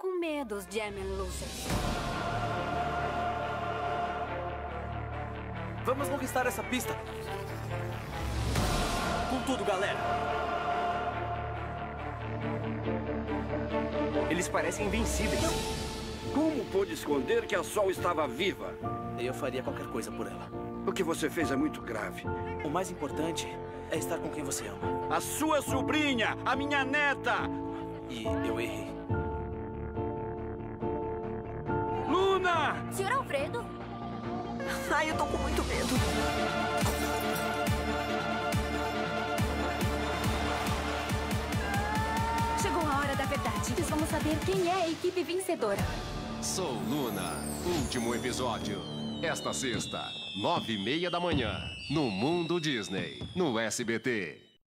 com medo, os and Losers. Vamos conquistar essa pista. Com tudo, galera. Eles parecem invencíveis. Como pôde esconder que a Sol estava viva? Eu faria qualquer coisa por ela. O que você fez é muito grave. O mais importante é estar com quem você ama. A sua sobrinha, a minha neta! E eu errei. Ai, eu tô com muito medo. Chegou a hora da verdade. Eles vamos saber quem é a equipe vencedora. Sou Luna. Último episódio. Esta sexta, nove e meia da manhã, no Mundo Disney, no SBT.